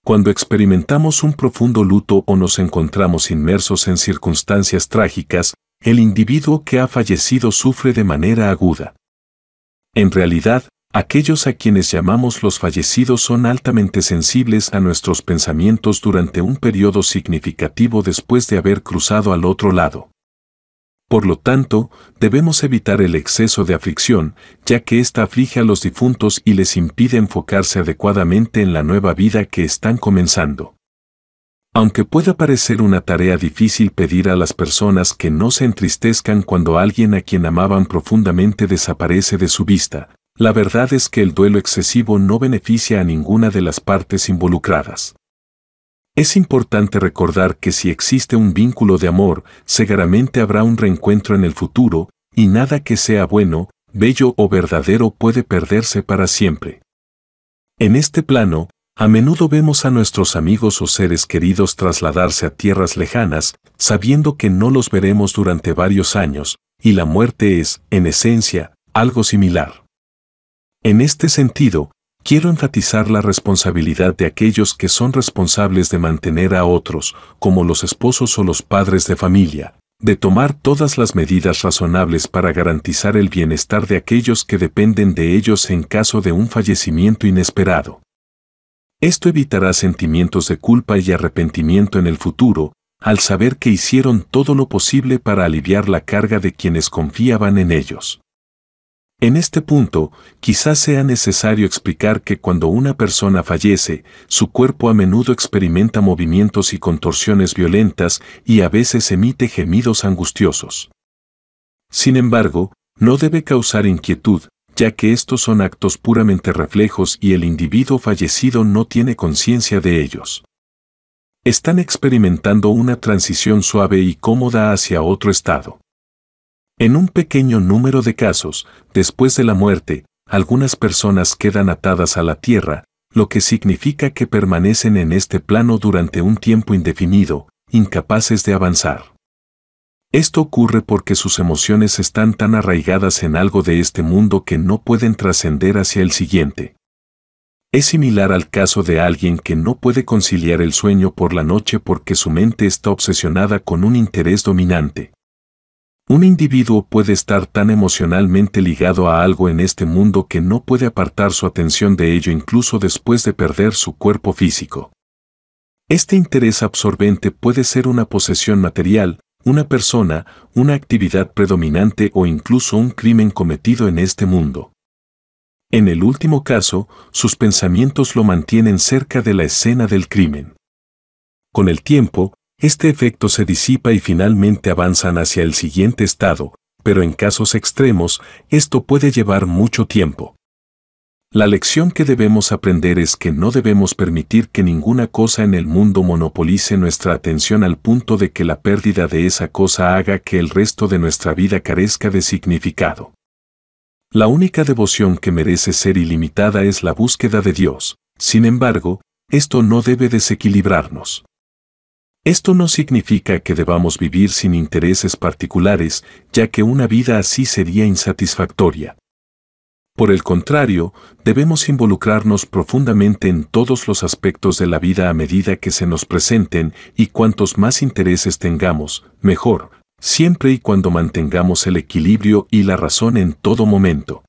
Cuando experimentamos un profundo luto o nos encontramos inmersos en circunstancias trágicas, el individuo que ha fallecido sufre de manera aguda. En realidad, aquellos a quienes llamamos los fallecidos son altamente sensibles a nuestros pensamientos durante un periodo significativo después de haber cruzado al otro lado. Por lo tanto, debemos evitar el exceso de aflicción, ya que ésta aflige a los difuntos y les impide enfocarse adecuadamente en la nueva vida que están comenzando. Aunque pueda parecer una tarea difícil pedir a las personas que no se entristezcan cuando alguien a quien amaban profundamente desaparece de su vista, la verdad es que el duelo excesivo no beneficia a ninguna de las partes involucradas. Es importante recordar que si existe un vínculo de amor, seguramente habrá un reencuentro en el futuro, y nada que sea bueno, bello o verdadero puede perderse para siempre. En este plano, a menudo vemos a nuestros amigos o seres queridos trasladarse a tierras lejanas, sabiendo que no los veremos durante varios años, y la muerte es, en esencia, algo similar. En este sentido, quiero enfatizar la responsabilidad de aquellos que son responsables de mantener a otros, como los esposos o los padres de familia, de tomar todas las medidas razonables para garantizar el bienestar de aquellos que dependen de ellos en caso de un fallecimiento inesperado. Esto evitará sentimientos de culpa y arrepentimiento en el futuro, al saber que hicieron todo lo posible para aliviar la carga de quienes confiaban en ellos. En este punto, quizás sea necesario explicar que cuando una persona fallece, su cuerpo a menudo experimenta movimientos y contorsiones violentas y a veces emite gemidos angustiosos. Sin embargo, no debe causar inquietud, ya que estos son actos puramente reflejos y el individuo fallecido no tiene conciencia de ellos. Están experimentando una transición suave y cómoda hacia otro estado. En un pequeño número de casos, después de la muerte, algunas personas quedan atadas a la tierra, lo que significa que permanecen en este plano durante un tiempo indefinido, incapaces de avanzar. Esto ocurre porque sus emociones están tan arraigadas en algo de este mundo que no pueden trascender hacia el siguiente. Es similar al caso de alguien que no puede conciliar el sueño por la noche porque su mente está obsesionada con un interés dominante. Un individuo puede estar tan emocionalmente ligado a algo en este mundo que no puede apartar su atención de ello incluso después de perder su cuerpo físico. Este interés absorbente puede ser una posesión material, una persona, una actividad predominante o incluso un crimen cometido en este mundo. En el último caso, sus pensamientos lo mantienen cerca de la escena del crimen. Con el tiempo, este efecto se disipa y finalmente avanzan hacia el siguiente estado, pero en casos extremos, esto puede llevar mucho tiempo. La lección que debemos aprender es que no debemos permitir que ninguna cosa en el mundo monopolice nuestra atención al punto de que la pérdida de esa cosa haga que el resto de nuestra vida carezca de significado. La única devoción que merece ser ilimitada es la búsqueda de Dios, Sin embargo, esto no debe desequilibrarnos. Esto no significa que debamos vivir sin intereses particulares, ya que una vida así sería insatisfactoria. Por el contrario, debemos involucrarnos profundamente en todos los aspectos de la vida a medida que se nos presenten y cuantos más intereses tengamos, mejor, siempre y cuando mantengamos el equilibrio y la razón en todo momento.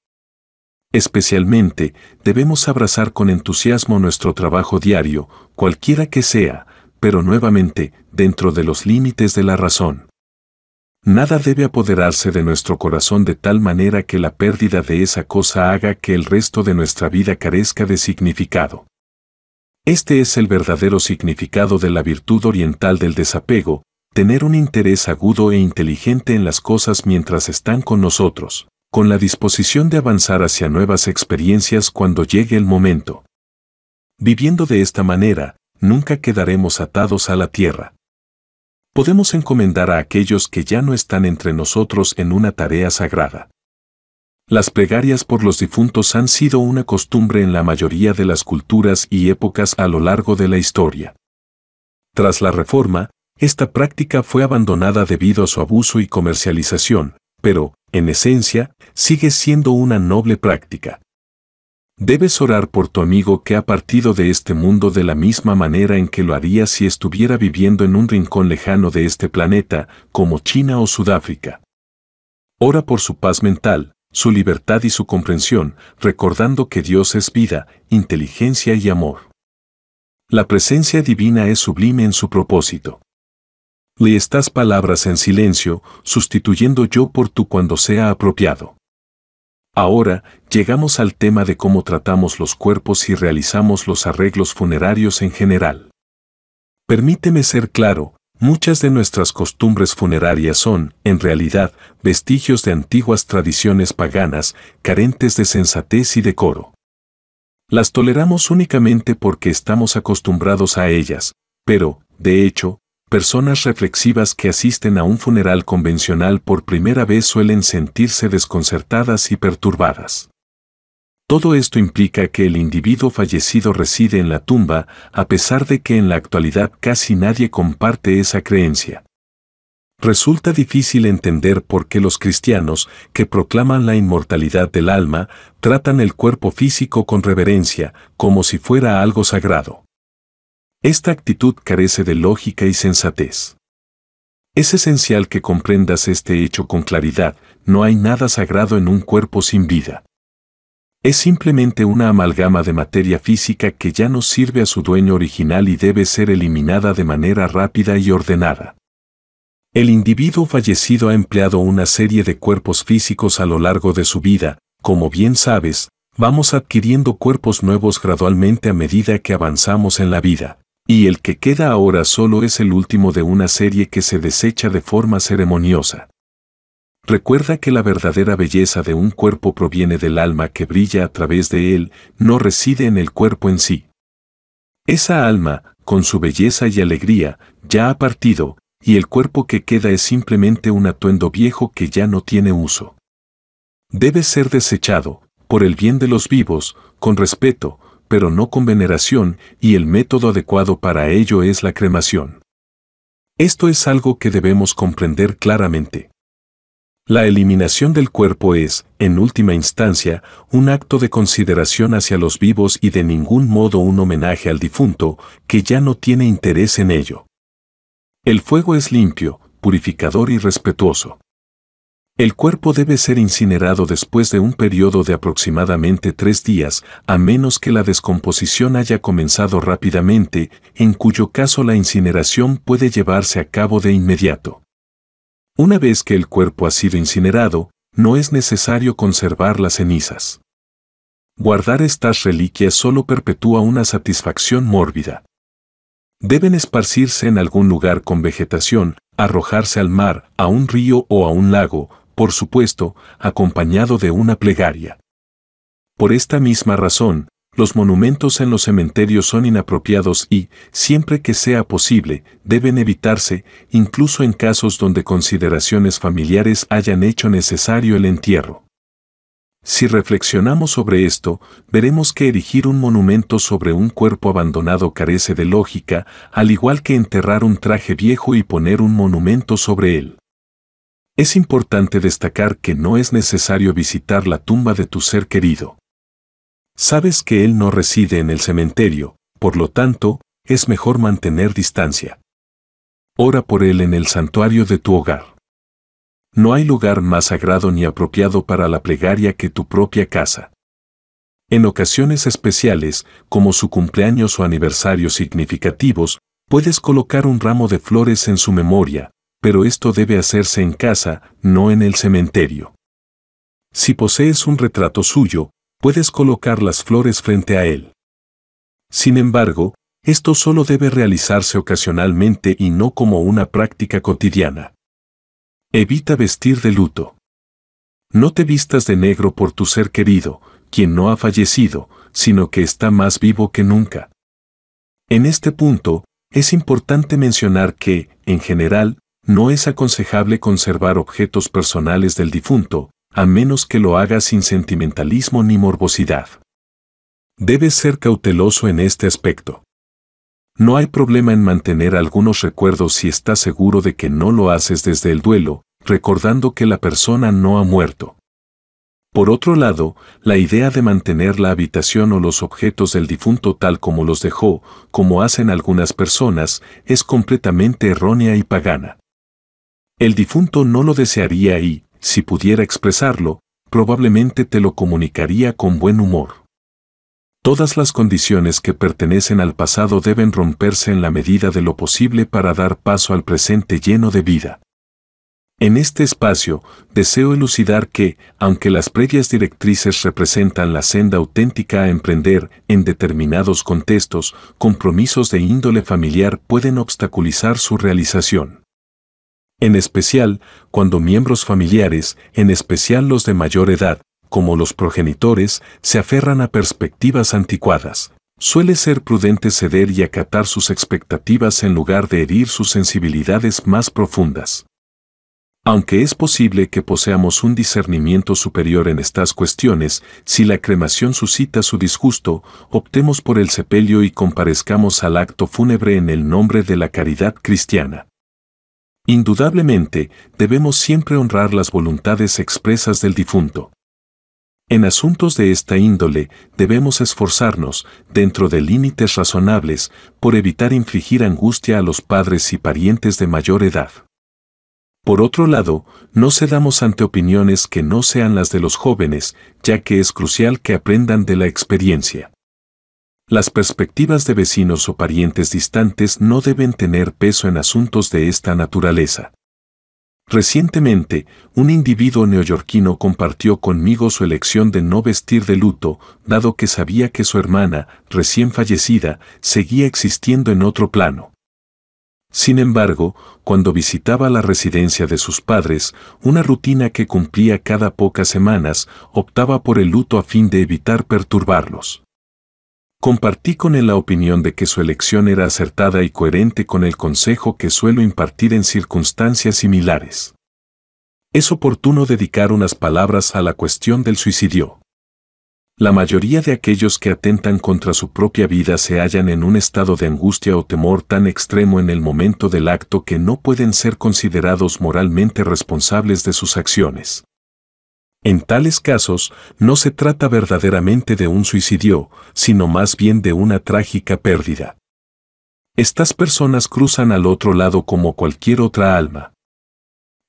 Especialmente, debemos abrazar con entusiasmo nuestro trabajo diario, cualquiera que sea, pero nuevamente, dentro de los límites de la razón. Nada debe apoderarse de nuestro corazón de tal manera que la pérdida de esa cosa haga que el resto de nuestra vida carezca de significado. Este es el verdadero significado de la virtud oriental del desapego, tener un interés agudo e inteligente en las cosas mientras están con nosotros, con la disposición de avanzar hacia nuevas experiencias cuando llegue el momento. Viviendo de esta manera, nunca quedaremos atados a la tierra. Podemos encomendar a aquellos que ya no están entre nosotros en una tarea sagrada. Las plegarias por los difuntos han sido una costumbre en la mayoría de las culturas y épocas a lo largo de la historia. Tras la Reforma, esta práctica fue abandonada debido a su abuso y comercialización, pero, en esencia, sigue siendo una noble práctica. Debes orar por tu amigo que ha partido de este mundo de la misma manera en que lo haría si estuviera viviendo en un rincón lejano de este planeta, como China o Sudáfrica. Ora por su paz mental, su libertad y su comprensión, recordando que Dios es vida, inteligencia y amor. La presencia divina es sublime en su propósito. Lee estas palabras en silencio, sustituyendo yo por tú cuando sea apropiado. Ahora, llegamos al tema de cómo tratamos los cuerpos y realizamos los arreglos funerarios en general. Permíteme ser claro, muchas de nuestras costumbres funerarias son, en realidad, vestigios de antiguas tradiciones paganas, carentes de sensatez y decoro. Las toleramos únicamente porque estamos acostumbrados a ellas, pero, de hecho, personas reflexivas que asisten a un funeral convencional por primera vez suelen sentirse desconcertadas y perturbadas. Todo esto implica que el individuo fallecido reside en la tumba, a pesar de que en la actualidad casi nadie comparte esa creencia. Resulta difícil entender por qué los cristianos, que proclaman la inmortalidad del alma, tratan el cuerpo físico con reverencia, como si fuera algo sagrado. Esta actitud carece de lógica y sensatez. Es esencial que comprendas este hecho con claridad, no hay nada sagrado en un cuerpo sin vida. Es simplemente una amalgama de materia física que ya no sirve a su dueño original y debe ser eliminada de manera rápida y ordenada. El individuo fallecido ha empleado una serie de cuerpos físicos a lo largo de su vida, como bien sabes, vamos adquiriendo cuerpos nuevos gradualmente a medida que avanzamos en la vida. Y el que queda ahora solo es el último de una serie que se desecha de forma ceremoniosa. Recuerda que la verdadera belleza de un cuerpo proviene del alma que brilla a través de él, no reside en el cuerpo en sí. Esa alma, con su belleza y alegría, ya ha partido, y el cuerpo que queda es simplemente un atuendo viejo que ya no tiene uso. Debe ser desechado, por el bien de los vivos, con respeto, pero no con veneración, y el método adecuado para ello es la cremación. Esto es algo que debemos comprender claramente. La eliminación del cuerpo es, en última instancia, un acto de consideración hacia los vivos y de ningún modo un homenaje al difunto, que ya no tiene interés en ello. El fuego es limpio, purificador y respetuoso. El cuerpo debe ser incinerado después de un periodo de aproximadamente tres días, a menos que la descomposición haya comenzado rápidamente, en cuyo caso la incineración puede llevarse a cabo de inmediato. Una vez que el cuerpo ha sido incinerado, no es necesario conservar las cenizas. Guardar estas reliquias solo perpetúa una satisfacción mórbida. Deben esparcirse en algún lugar con vegetación, arrojarse al mar, a un río o a un lago, por supuesto, acompañado de una plegaria. Por esta misma razón, los monumentos en los cementerios son inapropiados y, siempre que sea posible, deben evitarse, incluso en casos donde consideraciones familiares hayan hecho necesario el entierro. Si reflexionamos sobre esto, veremos que erigir un monumento sobre un cuerpo abandonado carece de lógica, al igual que enterrar un traje viejo y poner un monumento sobre él. Es importante destacar que no es necesario visitar la tumba de tu ser querido. Sabes que él no reside en el cementerio, por lo tanto, es mejor mantener distancia. Ora por él en el santuario de tu hogar. No hay lugar más sagrado ni apropiado para la plegaria que tu propia casa. En ocasiones especiales, como su cumpleaños o aniversarios significativos, puedes colocar un ramo de flores en su memoria, pero esto debe hacerse en casa, no en el cementerio. Si posees un retrato suyo, puedes colocar las flores frente a él. Sin embargo, esto solo debe realizarse ocasionalmente y no como una práctica cotidiana. Evita vestir de luto. No te vistas de negro por tu ser querido, quien no ha fallecido, sino que está más vivo que nunca. En este punto, es importante mencionar que, en general, no es aconsejable conservar objetos personales del difunto, a menos que lo haga sin sentimentalismo ni morbosidad. Debes ser cauteloso en este aspecto. No hay problema en mantener algunos recuerdos si estás seguro de que no lo haces desde el duelo, recordando que la persona no ha muerto. Por otro lado, la idea de mantener la habitación o los objetos del difunto tal como los dejó, como hacen algunas personas, es completamente errónea y pagana. El difunto no lo desearía y, si pudiera expresarlo, probablemente te lo comunicaría con buen humor. Todas las condiciones que pertenecen al pasado deben romperse en la medida de lo posible para dar paso al presente lleno de vida. En este espacio, deseo elucidar que, aunque las previas directrices representan la senda auténtica a emprender en determinados contextos, compromisos de índole familiar pueden obstaculizar su realización. En especial, cuando miembros familiares, en especial los de mayor edad, como los progenitores, se aferran a perspectivas anticuadas. Suele ser prudente ceder y acatar sus expectativas en lugar de herir sus sensibilidades más profundas. Aunque es posible que poseamos un discernimiento superior en estas cuestiones, si la cremación suscita su disgusto, optemos por el sepelio y comparezcamos al acto fúnebre en el nombre de la caridad cristiana. Indudablemente, debemos siempre honrar las voluntades expresas del difunto. En asuntos de esta índole, debemos esforzarnos, dentro de límites razonables, por evitar infligir angustia a los padres y parientes de mayor edad. Por otro lado, no cedamos ante opiniones que no sean las de los jóvenes, ya que es crucial que aprendan de la experiencia. Las perspectivas de vecinos o parientes distantes no deben tener peso en asuntos de esta naturaleza. Recientemente, un individuo neoyorquino compartió conmigo su elección de no vestir de luto, dado que sabía que su hermana, recién fallecida, seguía existiendo en otro plano. Sin embargo, cuando visitaba la residencia de sus padres, una rutina que cumplía cada pocas semanas, optaba por el luto a fin de evitar perturbarlos. Compartí con él la opinión de que su elección era acertada y coherente con el consejo que suelo impartir en circunstancias similares. Es oportuno dedicar unas palabras a la cuestión del suicidio. La mayoría de aquellos que atentan contra su propia vida se hallan en un estado de angustia o temor tan extremo en el momento del acto que no pueden ser considerados moralmente responsables de sus acciones. En tales casos, no se trata verdaderamente de un suicidio, sino más bien de una trágica pérdida. Estas personas cruzan al otro lado como cualquier otra alma.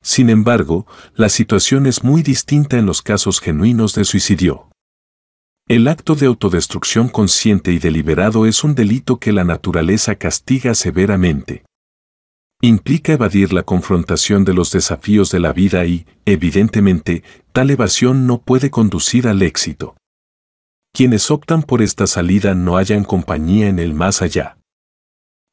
Sin embargo, la situación es muy distinta en los casos genuinos de suicidio. El acto de autodestrucción consciente y deliberado es un delito que la naturaleza castiga severamente implica evadir la confrontación de los desafíos de la vida y, evidentemente, tal evasión no puede conducir al éxito. Quienes optan por esta salida no hallan compañía en el más allá.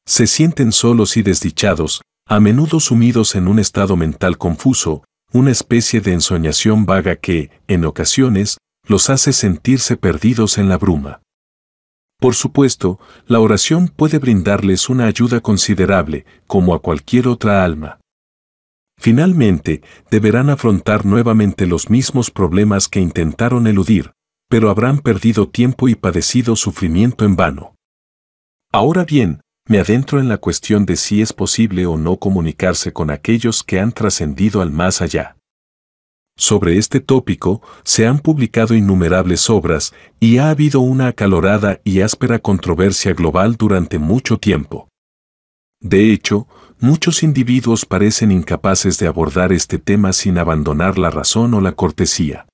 Se sienten solos y desdichados, a menudo sumidos en un estado mental confuso, una especie de ensoñación vaga que, en ocasiones, los hace sentirse perdidos en la bruma. Por supuesto, la oración puede brindarles una ayuda considerable, como a cualquier otra alma. Finalmente, deberán afrontar nuevamente los mismos problemas que intentaron eludir, pero habrán perdido tiempo y padecido sufrimiento en vano. Ahora bien, me adentro en la cuestión de si es posible o no comunicarse con aquellos que han trascendido al más allá. Sobre este tópico se han publicado innumerables obras y ha habido una acalorada y áspera controversia global durante mucho tiempo. De hecho, muchos individuos parecen incapaces de abordar este tema sin abandonar la razón o la cortesía.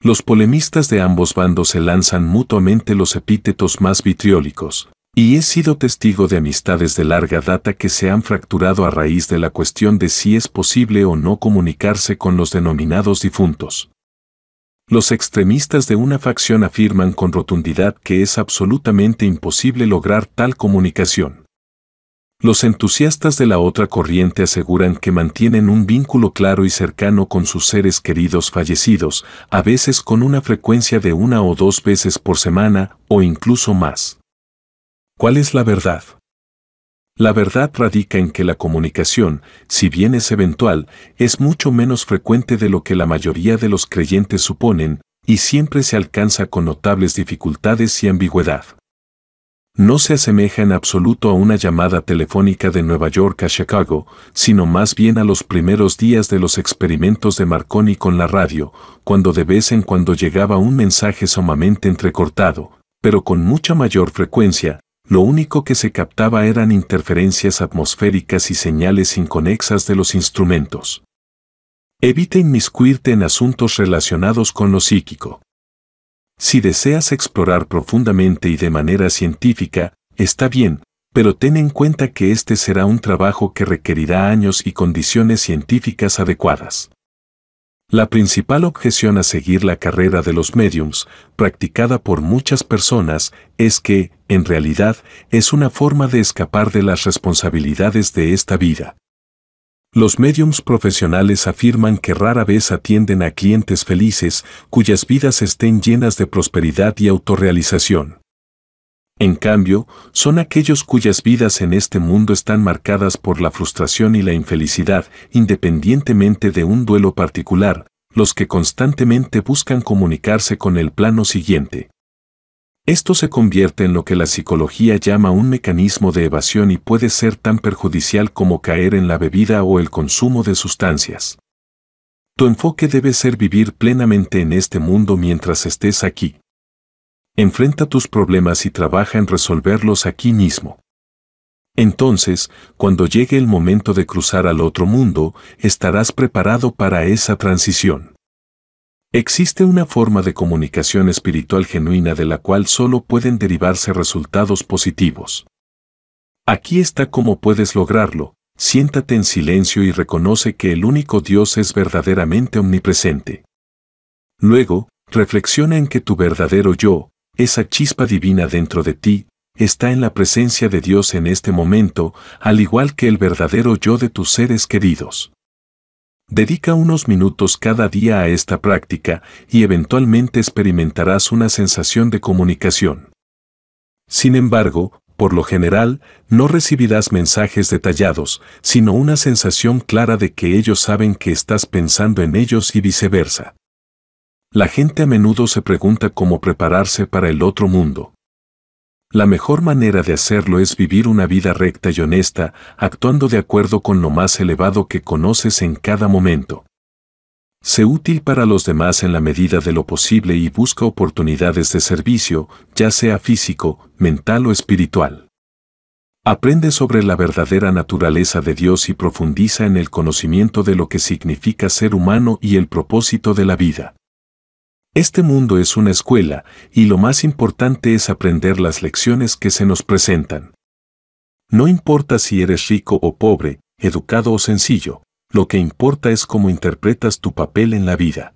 Los polemistas de ambos bandos se lanzan mutuamente los epítetos más vitriólicos, y he sido testigo de amistades de larga data que se han fracturado a raíz de la cuestión de si es posible o no comunicarse con los denominados difuntos. Los extremistas de una facción afirman con rotundidad que es absolutamente imposible lograr tal comunicación. Los entusiastas de la otra corriente aseguran que mantienen un vínculo claro y cercano con sus seres queridos fallecidos, a veces con una frecuencia de una o dos veces por semana, o incluso más. ¿Cuál es la verdad? La verdad radica en que la comunicación, si bien es eventual, es mucho menos frecuente de lo que la mayoría de los creyentes suponen, y siempre se alcanza con notables dificultades y ambigüedad no se asemeja en absoluto a una llamada telefónica de Nueva York a Chicago, sino más bien a los primeros días de los experimentos de Marconi con la radio, cuando de vez en cuando llegaba un mensaje sumamente entrecortado, pero con mucha mayor frecuencia, lo único que se captaba eran interferencias atmosféricas y señales inconexas de los instrumentos. Evita inmiscuirte en asuntos relacionados con lo psíquico. Si deseas explorar profundamente y de manera científica, está bien, pero ten en cuenta que este será un trabajo que requerirá años y condiciones científicas adecuadas. La principal objeción a seguir la carrera de los mediums, practicada por muchas personas, es que, en realidad, es una forma de escapar de las responsabilidades de esta vida. Los mediums profesionales afirman que rara vez atienden a clientes felices cuyas vidas estén llenas de prosperidad y autorrealización. En cambio, son aquellos cuyas vidas en este mundo están marcadas por la frustración y la infelicidad, independientemente de un duelo particular, los que constantemente buscan comunicarse con el plano siguiente. Esto se convierte en lo que la psicología llama un mecanismo de evasión y puede ser tan perjudicial como caer en la bebida o el consumo de sustancias. Tu enfoque debe ser vivir plenamente en este mundo mientras estés aquí. Enfrenta tus problemas y trabaja en resolverlos aquí mismo. Entonces, cuando llegue el momento de cruzar al otro mundo, estarás preparado para esa transición. Existe una forma de comunicación espiritual genuina de la cual solo pueden derivarse resultados positivos. Aquí está cómo puedes lograrlo, siéntate en silencio y reconoce que el único Dios es verdaderamente omnipresente. Luego, reflexiona en que tu verdadero yo, esa chispa divina dentro de ti, está en la presencia de Dios en este momento, al igual que el verdadero yo de tus seres queridos. Dedica unos minutos cada día a esta práctica y eventualmente experimentarás una sensación de comunicación. Sin embargo, por lo general, no recibirás mensajes detallados, sino una sensación clara de que ellos saben que estás pensando en ellos y viceversa. La gente a menudo se pregunta cómo prepararse para el otro mundo. La mejor manera de hacerlo es vivir una vida recta y honesta, actuando de acuerdo con lo más elevado que conoces en cada momento. Sé útil para los demás en la medida de lo posible y busca oportunidades de servicio, ya sea físico, mental o espiritual. Aprende sobre la verdadera naturaleza de Dios y profundiza en el conocimiento de lo que significa ser humano y el propósito de la vida. Este mundo es una escuela, y lo más importante es aprender las lecciones que se nos presentan. No importa si eres rico o pobre, educado o sencillo, lo que importa es cómo interpretas tu papel en la vida.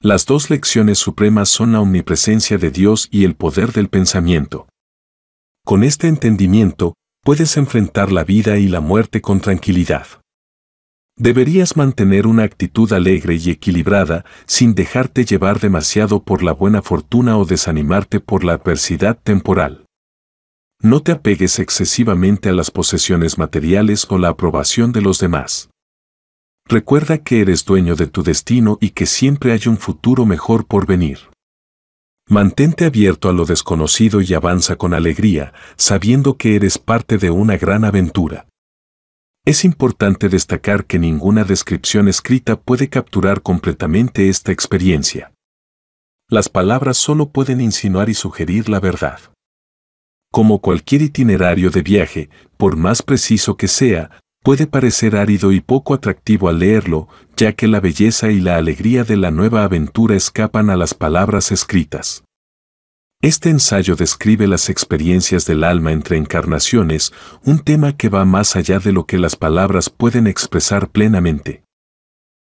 Las dos lecciones supremas son la omnipresencia de Dios y el poder del pensamiento. Con este entendimiento, puedes enfrentar la vida y la muerte con tranquilidad. Deberías mantener una actitud alegre y equilibrada sin dejarte llevar demasiado por la buena fortuna o desanimarte por la adversidad temporal. No te apegues excesivamente a las posesiones materiales o la aprobación de los demás. Recuerda que eres dueño de tu destino y que siempre hay un futuro mejor por venir. Mantente abierto a lo desconocido y avanza con alegría, sabiendo que eres parte de una gran aventura. Es importante destacar que ninguna descripción escrita puede capturar completamente esta experiencia. Las palabras solo pueden insinuar y sugerir la verdad. Como cualquier itinerario de viaje, por más preciso que sea, puede parecer árido y poco atractivo al leerlo, ya que la belleza y la alegría de la nueva aventura escapan a las palabras escritas. Este ensayo describe las experiencias del alma entre encarnaciones, un tema que va más allá de lo que las palabras pueden expresar plenamente.